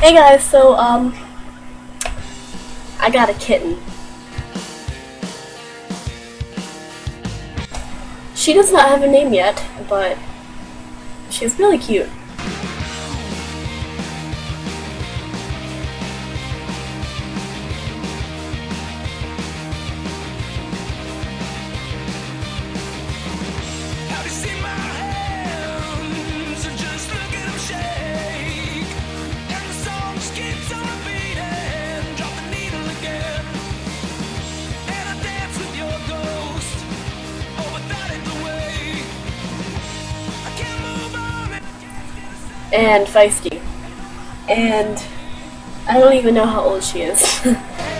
Hey guys, so um, I got a kitten. She does not have a name yet, but she's really cute. and feisty. And I don't even know how old she is.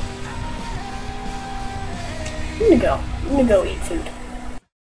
I'm gonna go. I'm gonna go eat food.